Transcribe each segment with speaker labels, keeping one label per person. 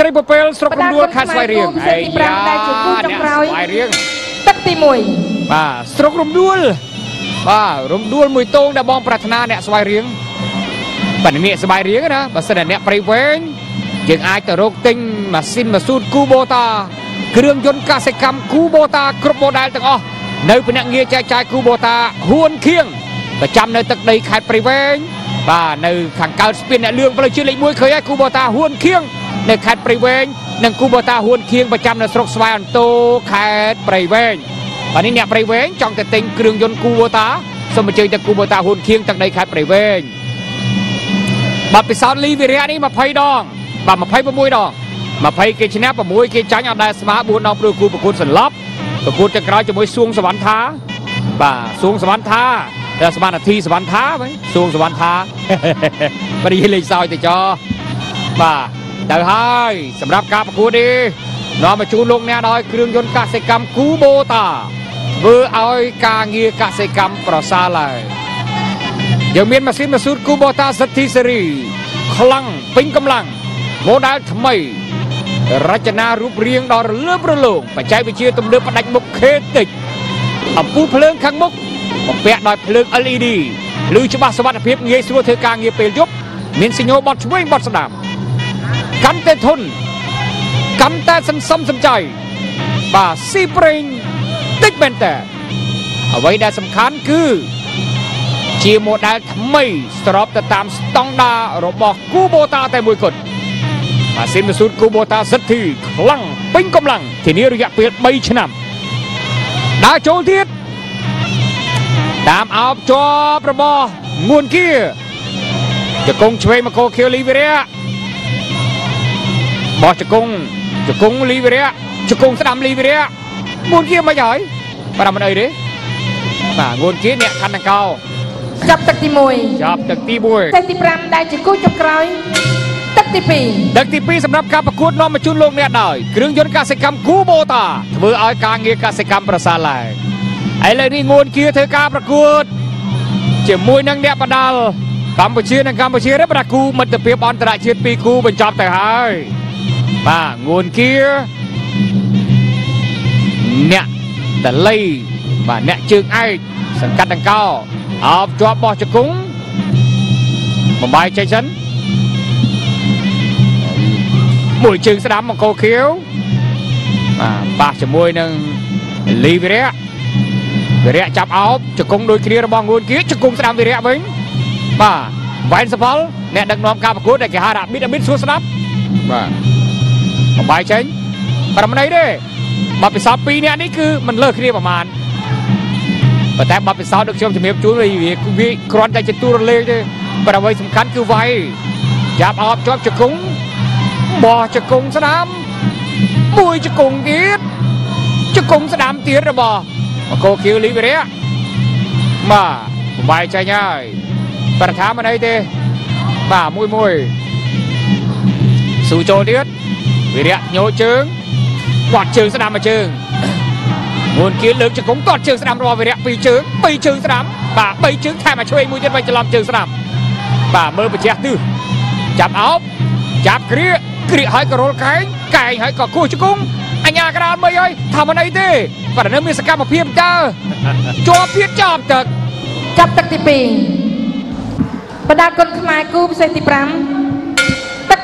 Speaker 1: ជ្រៃពពែលស្រុករំដួលខេត្តស្វាយរៀង
Speaker 2: បដាគូពិសេសទី5ដែលជាគូចុងក្រោយ
Speaker 1: ស្វាយរៀង
Speaker 2: ទឹកទី
Speaker 1: បាទស្រុករំដួលបាទរំដួលមួយតងដែលបងប្រាថ្នាអ្នកស្វាយរៀងបាទអ្នកស្វាយរៀងណាបើសិនតែអ្នកព្រៃវែងយើងអាចទៅរកទិញម៉ាស៊ីនម៉ាស៊ូតគូបូតាគ្រឿងយន្តកសិកម្មគូបូតាគ្រប់ម៉ូដែលទាំងអស់នៅភ្នាក់ងារចែកចាយគូបូតាហួនខៀងប្រចាំនៅទឹកដីខេត្តព្រៃវែងបាទនៅខាងកើតស្ពានអ្នកលឿងផ្លូវជាតិលេខ1ឃើញហើយគូបូតាហួនខៀង នៅខេត្តព្រៃវែងនិងគូបូតាហួនខៀងប្រចាំនៅស្រុកស្វាយអន្តោខេត្តព្រៃវែងបាទនេះអ្នកព្រៃវែងចង់ទៅទិញគ្រឿងយន្តគូបូតាសូមអញ្ជើញទៅគូបូតាហ៊ុនខៀងទឹកដីខេត្តព្រៃវែងបាទពិសោធន៍លីវីរៈនេះ20ដងបាទ26ដង20គេឈ្នះ6គេចាញ់អត់ដែលស្មើ4ដងព្រោះគូប្រកួតសន្លប់ប្រកួតចុងក្រោយជាមួយសួងសវណ្ណថាបាទសួងសវណ្ណថាតែស្មាននាធីសវណ្ណថាវិញសួងសវណ្ណថាបាទនិយាយលេងសើចទៅចោបាទ ទៅហើយសម្រាប់ការប្រកួតនេះនាំមកជូនលោកអ្នកដោយគ្រឿងយន្តកសិកម្មគូបូតាធ្វើឲ្យការងារកសិកម្មប្រសើរឡើងយើងមានម៉ាស៊ីនម៉ាស៊ូតគូបូតាសិទ្ធិសេរីខ្លាំងពេញកម្លាំងម៉ូដែលថ្មីរចនារូបរាងដ៏រលើបរលោងបច្ចេកវិទ្យាទំនើបផ្ដាច់មុខខេតិចអំពូលភ្លើងខាងមុខបំពាក់ដោយភ្លើង LED លឺច្បាស់សុវត្ថិភាពងាយស្រួលធ្វើការងារពេលយប់មានសញ្ញោបត់ឆ្វេងបត់ស្ដាំ កាន់តែធន់កាន់តែសន្សំសំចៃបាទស៊ីប្រេងតិចមែនតើអ្វីដែលសំខាន់គឺជាម៉ូដែលថ្មីស្របទៅតាមស្តង់ដាររបស់គូបូតាតែមួយគត់ម៉ាស៊ីនម៉ាស៊ូតគូបូតាសិទ្ធិខ្លាំងពេញកម្លាំងធានារយៈពេល3ឆ្នាំដើរចូលទៀតតាមអោបជាប់របស់ងួនគៀជង្គង់ឆ្វេងមកកោខៀវលីវីរៈ បោះជង្គង់ជង្គង់លីវីរៈជង្គង់ស្ដាំលីវីរៈងួនគៀមិនហើយបាទមិនអីទេបាទងួនគៀអ្នកខណ្ឌដង្កោ
Speaker 2: 1ចាប់ទឹកទី1
Speaker 1: ចាប់ទឹកទី
Speaker 2: ទឹកទី5ដែលជាគូចុងក្រោយទឹកទី
Speaker 1: 1ទឹកទី2សម្រាប់ការប្រកួតនាំមកជូនលោកអ្នកដោយគ្រឿងយន្តកសិកម្មគូបូតាធ្វើឲ្យការងារកសិកម្មប្រសើរឡើងឥឡូវនេះងួនគៀធ្វើការប្រកួត ជាមួយនឹងអ្នកបដាល់កម្ពុជានិងកម្ពុជានេះប្រគូមិត្តភាពអន្តរជាតិពីរគូបញ្ចប់ទៅហើយ បាទងួនគៀអ្នកតលីបាទអ្នកជើងឯកសង្កាត់ដង្កោអោបជាប់បោះជង្គង់បំបាយចេញសិនមួយជើងស្ដាំអង្គរខៀវបាទប៉ះជាមួយនឹងលីវិរៈវិរៈចាប់អោបជង្គង់ដូចគ្នារបស់ងួនគៀជង្គង់ស្ដាំវិរៈវិញបាទវ៉ែនសផលអ្នកដឹកនាំការប្រកួតដែលគេហៅថាប៊ីតអាមីតសួរស្ដាប់បាទ បំបាយចេញប្រមណីទេបបពិសោធន៍2នាក់នេះគឺមិនលើសគ្នាប្រហែលប៉ុន្តែបបពិសោធន៍ដូចខ្ញុំជំរាបជូនវាវាគ្រាន់តែជាទូរលេខទេប៉ុន្តែអ្វីសំខាន់គឺវាយចាប់អោបជាប់ជង្គង់បោះជង្គង់ស្ដាំមួយជង្គង់ទៀតជង្គង់ស្ដាំទៀតរបស់មកោខៀវលីវិរៈបាទបំបាយចេញហើយប្រថាមិនអីទេបាទមួយមួយស៊ូចូលទៀត វិរៈញោជើងគាត់ជើងស្ដាំមួយជើងងួនគៀនលើកជង្គង់គាត់ជើងស្ដាំរបស់វិរៈពីរជើងពីរជើងស្ដាំបាទបីជើងថែមមកឆ្វេងមួយទៀតវិញច្រឡំជើងស្ដាំបាទមើលបញ្ជះទិសចាប់អោបចាប់គ្រាគ្រាហើយក៏រលកែងកែងហើយក៏គោះជង្គង់អញ្ញាក្រាលមិនអើយថាមិនអីទេប៉ុន្តែនៅមានសកម្មភាពតើជាប់ទៀតចាប់ទឹក
Speaker 2: 1ចាប់ទឹកទី2បដាគុណខ្មែរគូពិសេសទី5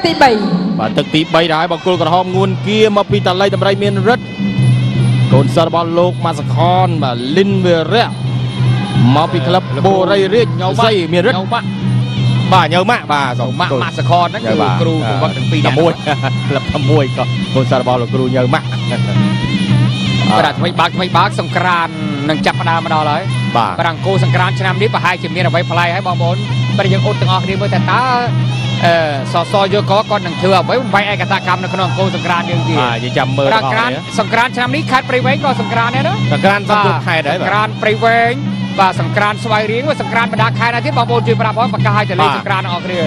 Speaker 2: ទឹកទី3
Speaker 3: បាទទឹកទី3ដែរបង្គោលក្រហមងួនគៀមកពីតាល័យតម្រៃមានរិទ្ធកូនសិស្សរបស់លោកម៉ាសខនបាទលិនវិរៈមកពីក្លឹបបូរីរាជញៅស័យមានរិទ្ធ
Speaker 1: ញៅម៉ាក់
Speaker 3: បាទញៅម៉ាក់បាទសូម
Speaker 1: ម៉ាក់ម៉ាក់សខនហ្នឹងគឺគ្រូបង្វឹកទាំងពីរ
Speaker 3: តែ
Speaker 1: នាក់
Speaker 3: មួយក្លឹបតែមួយក៏កូនសិស្សរបស់លោកគ្រូញៅម៉ាក់
Speaker 1: បាទថ្មីបើកថ្មីបើកសង្ក្រាននឹងចាប់ផ្ដើមមកដល់ហើយ
Speaker 3: បាទ
Speaker 1: បាទអង្គសង្ក្រានឆ្នាំនេះប្រហែលជាមានអ្វីប្លែកហើយបងប្អូនបាទយើងអ៊ុតទាំងអស់គ្នាមើលតែតើ អឺសសយកកគាត់នឹងធ្វើអ្វីបំបីឯកតកម្មនៅក្នុងអង្គសង្ក្រានយើងទៀត
Speaker 3: បាទយើងចាំមើល
Speaker 1: បាទ
Speaker 3: ទាំងអស់
Speaker 1: ក្រាន
Speaker 3: គ្នា
Speaker 1: សង្ក្រានឆ្នាំនេះខេត្តព្រៃវែងក៏សង្ក្រានដែរណា
Speaker 3: សង្ក្រានសំទុកខេត្តហើយ
Speaker 1: ស
Speaker 3: បាទ
Speaker 1: ង្ក្រានព្រៃវែងបាទសង្ក្រានស្វាយរៀងបាទសង្ក្រានបណ្ដាខេត្តណាទៀតបងប្អូនជួយប្រាប់ផងប្រកាសឲ្យទៅលេង
Speaker 3: បាទ
Speaker 1: សង្ក្រានអស់គ្នា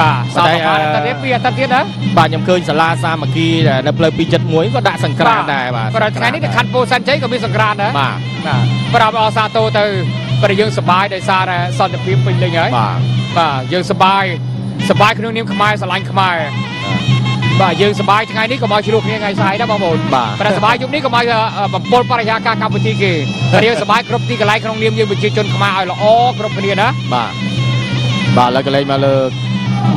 Speaker 1: បាទសោត
Speaker 3: តែ
Speaker 1: ប្រហែល
Speaker 3: អឺ
Speaker 1: អាទិត្យទៀតពីរអាទិត្យទៀតណា
Speaker 3: បាទខ្ញុំឃើញសាលាសាមគ្គីដែលនៅផ្លូវ271ក៏ដាក់សង្ក្រានដែរបាទ
Speaker 1: បាទថ្ងៃនេះនៅខណ្ឌពោធិ៍សែនជ័យក៏មានសង្ក្រានដែរ
Speaker 3: បាទ
Speaker 1: បាទប្រាប់អសាទរទៅព្រោះយើងសប្បាយដោយសារតែសន្តិភាពពេញលេញហើយ
Speaker 3: បាទ
Speaker 1: បាទយើងសប្បាយ សប្បាយក្នុងនាមខ្មែរស្រឡាញ់ខ្មែរបាទយើងសប្បាយថ្ងៃនេះកុំឲ្យជ្រុះគ្នាថ្ងៃស្អែកណាបងប្អូន
Speaker 3: បាទ
Speaker 1: ប្រសប្បាយយប់នេះកុំឲ្យអឺបំពល់បរិយាកាសកម្មវិធីគេតែយើងសប្បាយគ្រប់ទីកន្លែងក្នុងនាមយើងប្រជាជនខ្មែរឲ្យល្អគ្រប់គ្នាណា
Speaker 3: បាទបាទឥឡូវក៏លេងមកលើ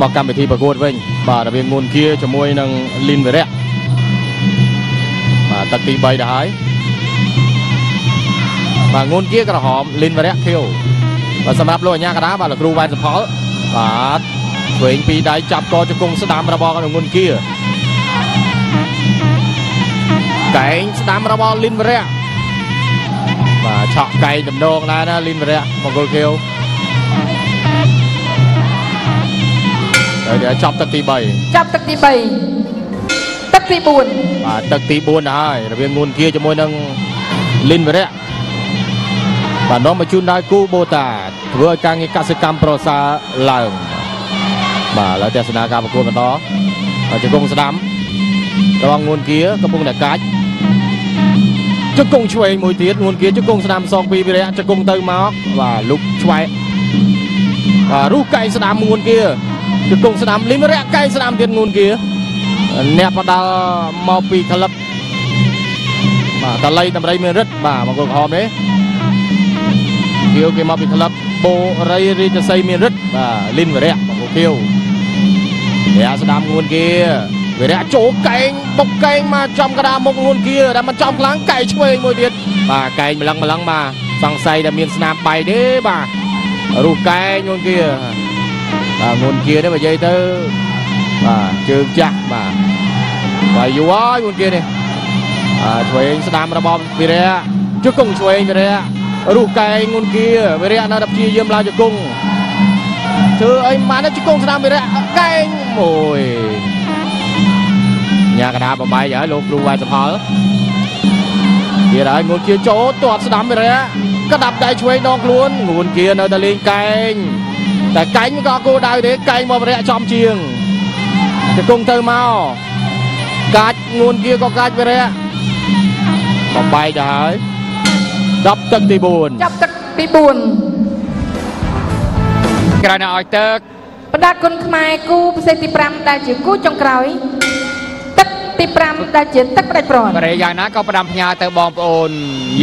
Speaker 3: មកកម្មវិធីប្រកួតវិញបាទរវាងងួនគៀជាមួយនឹងលីនវិរៈបាទទឹកទី3ទៅហើយបាទងួនគៀក្រហមលីនវិរៈខៀវបាទសម្រាប់លោកអញ្ញាកដាបាទលោកគ្រូវ៉ែនសុផលបាទឆ្វេងពីរដៃចាប់កជង្គង់ស្ដាំរបស់ងួនគៀកែងស្ដាំរបស់លីនវិរៈបាទឆក់កែងដំណងដែរណាលីនវិរៈមង្គលខៀវហើយដែលចាប់ទឹកទី3
Speaker 2: ចាប់ទឹកទី3ទឹកទី4
Speaker 3: បាទទឹកទី4ទៅហើយរវាងងួនគៀជាមួយនឹងលីនវរៈបាទនាំមកជូនដល់គូបូតាធ្វើឲ្យការងារកសិកម្មប្រសើរឡើង បាទឥឡូវទស្សនាការប្រកួតបន្តហើយជង្គង់ស្ដាំរងងួនគៀកំពុងតែកាច់ជង្គង់ឆ្វេងមួយទៀតងួនគៀជង្គង់ស្ដាំសងពីវិរៈជង្គង់ទៅមកបាទលុកឆ្វែកបាទរុះកែងស្ដាំងួនគៀជង្គង់ស្ដាំលីនវរៈកែងស្ដាំទៀតងួនគៀអ្នកបដាល់មកពីក្លឹបបាទតលៃតម្រៃមានរិទ្ធបាទមកគល់ក្រហមនេះគៀវគេមកពីក្លឹបបូរីរាជសីមានរិទ្ធបាទលីនវរៈមកគល់គៀវ រាស្ដាំងួនគៀវិរៈចូលកែងបុកកែងមកចំកណ្ដាលមុខងួនគៀដែលមកចំខ្លាំងកែងឆ្វេងមួយទៀតបាទកែងម្លឹងម្លឹងបាទសង្ស័យតែមានស្នាមបាយទេបាទរុះកែងងួនគៀបាទងួនគៀនេះបើនិយាយទៅបាទជើងចាស់បាទបាទយូរហើយមុនគេនេះអើឆ្វេងស្ដាំរបស់វិរៈជង្គង់ឆ្វេងវិរៈរុះកែងមុនគាវិរៈនៅតែព្យាយាមឡើងជង្គង់ ធ្វើអីម៉ានជង្គង់ស្ដាំវិរៈកែងមួយញ៉ាកដាបបាយហើយលោកគ្រូវ៉ៃសផលទៀតហើយងួនគាចូលទាត់ស្ដាំវិរៈក្តាប់ដៃឆ្វេងដងខ្លួនងួនគានៅតែលេងកែងតែកែងក៏គោដៅទេកែងមកវិរៈចំជាងជង្គង់ទៅមកកាច់ងួនគៀក៏កាច់វិរៈបំបែកទៅហើយ10ទឹកទី4
Speaker 2: ចាប់ទឹកទី4
Speaker 1: ក្រោយនៅឲ្យទឹក
Speaker 2: បដាគុណខ្មែរគូពិសេសទី5ដែលជាគូចុងក្រោយទឹកទី5ដែលជាទឹកផ្ដាច់ព្រាត់
Speaker 1: បរិយាយ៉ាងណាក៏ផ្ដាំផ្ញើទៅបងប្អូន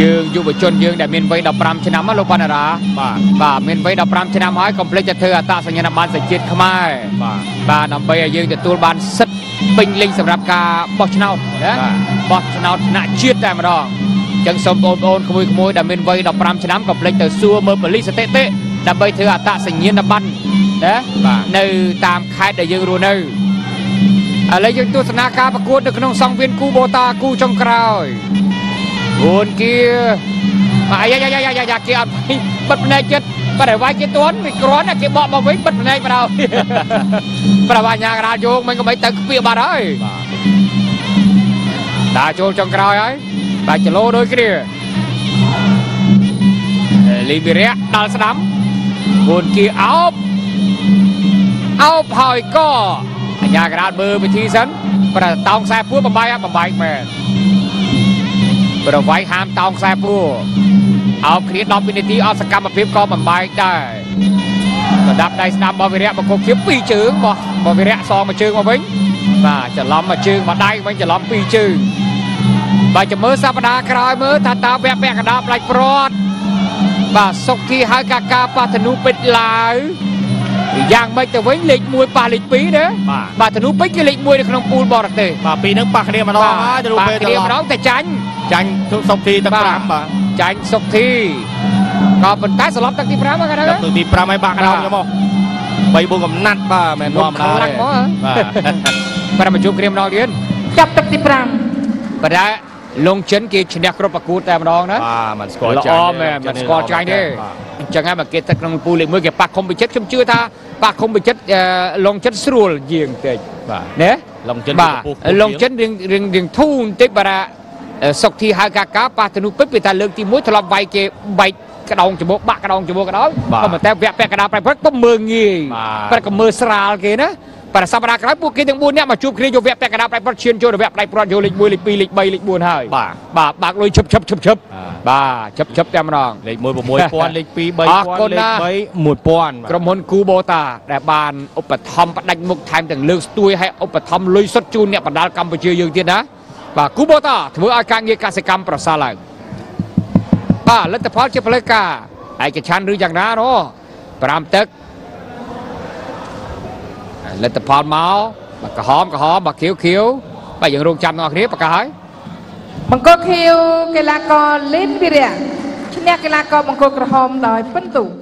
Speaker 1: យើងយុវជនយើងដែលមានវ័យ15ឆ្នាំណាលោកបណ្ណារា
Speaker 3: បាទ
Speaker 1: បាទមានវ័យ15ឆ្នាំហើយកុំភ្លេចទៅធ្វើអត្តសញ្ញាណប័ណ្ណសេចក្ដីជាតិខ្មែរ
Speaker 3: បាទ
Speaker 1: បាទដើម្បីឲ្យយើងទទួលបានសិទ្ធិពេញលេញសម្រាប់ការបោះឆ្នោតណា
Speaker 3: បាទ
Speaker 1: បោះឆ្នោតថ្នាក់ជាតិតែម្ដងអញ្ចឹងសូមបងប្អូនក្មួយក្មួយៗដែលមានវ័យ15ឆ្នាំកុំភ្លេចទៅសួរមើលប៉ូលីសស្ថិតិ ដើម្បីធ្វើអត្តសញ្ញាណប័ណ្ណណា
Speaker 3: បាទ
Speaker 1: នៅតាមខេត្តដែលយើងរស់នៅឥឡូវយើងទស្សនាការប្រកួតនៅក្នុងសង្វៀនគូបូតាគូចុងក្រោយគួនគៀបាទយ៉ាយ៉ាយ៉ាយ៉ាយ៉ាគេអត់បិទភ្នែកចិត្តបាត់ឲ្យវាយគេទាន់វាគ្រាន់តែគេបកមកវិញបិទភ្នែកមកដល់ប្រវាញ្ញាកដាលយោងមិនក៏មិនទៅខ្ពៀបាត់ហើយ
Speaker 3: បាទ
Speaker 1: ដើរចូលចុងក្រោយហើយបាច់ចលោដូចគ្នាលីវីរៈដល់ស្ដាំ គួនគីអោបអោបហើយក៏អញ្ញាកដាលមើលវិធីសិនប្រតោងខ្សែពួរបំបាយហើយបំបាយមែនប្រវាយហាមតោងខ្សែពួរអោបគ្នា10វិនាទីអត់សកម្មភាពក៏បំបាយដែរប្រដាប់ដៃស្ដាំរបស់វិរៈបង្គោលភាពពីរជើងរបស់របស់វិរៈសងមួយជើងមកវិញបាទច្រឡំមួយជើងមួយដៃវិញច្រឡំពីរជើងបាទចាំមើលសប្តាហ៍ក្រោយមើលថាតើវគ្គពាក់កណ្ដាលផ្លាច់ព្រាត់ បាទសុកគីហៅកាកាប៉ះធនុពេជ្រឡាវយ៉ាងម៉េចទៅវិញលេខ1ប៉ះលេខ2ណា
Speaker 3: បាទ
Speaker 1: បាទធនុពេជ្រគឺលេខ1នៅក្នុងពូលបរទេស
Speaker 3: បាទពីរនឹងប៉ះគ្នាម្ដងហើយទៅរូប
Speaker 1: បាទ
Speaker 3: ពេល
Speaker 1: គ្នា
Speaker 3: ត្រឡ
Speaker 1: ម្ដ
Speaker 3: ប់
Speaker 1: ងតែចាញ់
Speaker 3: ចាញ់ទុកសុកទីទឹក
Speaker 1: បាទ
Speaker 3: 5បាទ
Speaker 1: ចាញ់សុកធីក៏ប៉ុន្តែស្លាប់ទឹកទី5ហ្នឹងណា
Speaker 3: ទឹកទី5ហើយបាក់កណ្ដោខ្ញុំមក3បួនកំណាត់បាទមិនធម្មតា
Speaker 1: ខ្លាំងមកហ៎
Speaker 3: បាទ
Speaker 1: បាទមកជួបគ្នាម្ដងទៀត
Speaker 2: ចាប់ទឹកទី5
Speaker 1: ប៉ុន្តែ លងចិនគេឈ្នះគ្រប់ប្រកួតតែម្ដងណា
Speaker 3: បាទមិនស្គាល់
Speaker 1: ល្អ
Speaker 3: ចាញ់
Speaker 1: មែនមិនស្គាល់ចាញ់ទេ
Speaker 3: បាទ
Speaker 1: អញ្ចឹងហើយបើគេទឹកក្នុងពូលេខ1គេប៉ះខុំបិចិត្តខ្ញុំជឿថាប៉ះខុំបិចិត្តអឺលងចិត្តស្រួលជាងតិច
Speaker 3: បាទ
Speaker 1: ណា
Speaker 3: ឡុងចិន
Speaker 1: បាទ
Speaker 3: កំពុះ
Speaker 1: លងចិត្តរៀងរៀងរៀងធូរបន្តិចបារ៉ាអឺសុកធីហៅកាកាប៉ះទៅនោះពិតពីថាលើកទី1ធ្លាប់វាយគេបែកក្តោងច្បោកបាក់ក្តោងច្បោកក្តោង
Speaker 3: បាទ
Speaker 1: ក៏ប៉ុន្តែវគ្គពាក់កណ្ដាលប្រៃព្រឹកពុំមើងងាយ
Speaker 3: បាទ
Speaker 1: ប្រឹកក៏មើលស្រាលគេណា ប្រសប្តាហ៍ក្រោយពួកគេទាំង4នាក់មកជួបគ្នាយកវគ្គពាក់កណ្ដាលផ្នែកប្រត់ឈានចូលទៅវគ្គផ្នែកប្រត់យកលេខ1លេខ2លេខ3លេខ4ហើយ
Speaker 3: បាទ
Speaker 1: បាទបើកលុយឈឹបឈឹបឈឹបឈឹប
Speaker 3: អ่า
Speaker 1: បាទឈឹបឈឹបតែម្ដង
Speaker 3: លេខ1 6000លេខ2
Speaker 1: អរគុណ
Speaker 3: 3000លេ
Speaker 1: ណា
Speaker 3: ខ
Speaker 1: ស់
Speaker 3: 3 1000
Speaker 1: ក្រុមហ៊ុនគូបូតាដែលបានឧបត្ថម្ភផ្ដាច់មុខថែមទាំងលើកស្ទួយឲ្យឧបត្ថម្ភលុយសុទ្ធជូនអ្នកបណ្ដាលកម្ពុជាយើងទៀតណាបាទគូបូតាធ្វើឲ្យការងារកសិកម្មប្រសើរឡើងបាទលទ្ធផលជាផ្លូវការឯកច្ឆ័ន្ទឬយ៉ាងណាណូ5ទឹក លទ្ធផលមកបាទក្រហមក្រហមបាទខៀវខៀវបាទយើងរងចាំទាំងអស់គ្នាប្រកាសហើយ
Speaker 2: បង្គោលខៀវកីឡាករលីនវិរៈឈ្នះកីឡាករបង្គោលក្រហមដោយពិន្ទុ